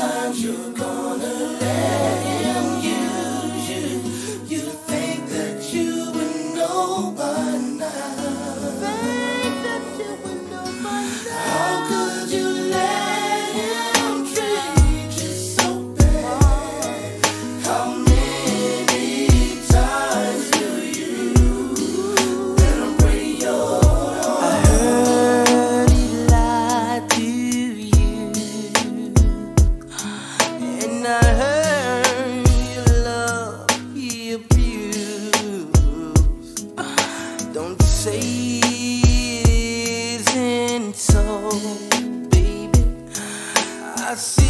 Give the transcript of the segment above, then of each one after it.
times you're gonna let así.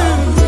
you.